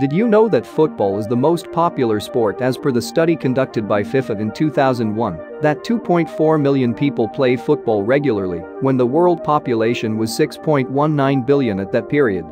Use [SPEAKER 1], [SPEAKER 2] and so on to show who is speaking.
[SPEAKER 1] Did you know that football is the most popular sport as per the study conducted by FIFA in 2001 that 2.4 million people play football regularly when the world population was 6.19 billion at that period?